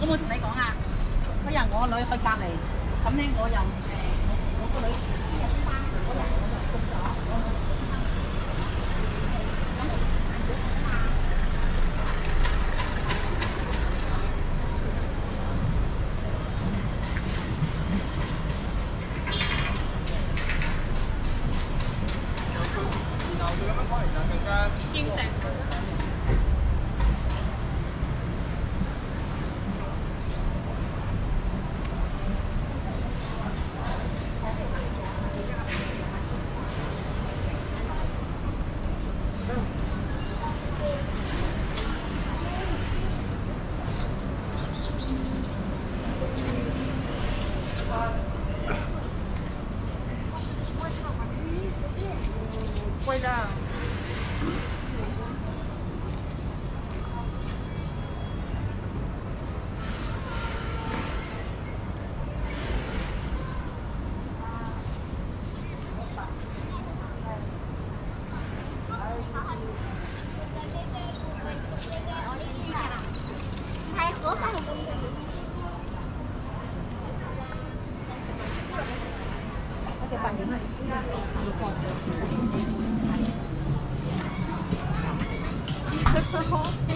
我冇同你讲啊，嗰日我女去隔离，咁咧我又诶我我个女听日先翻嗰日我就中咗，我咁我眼 咗啊 circle.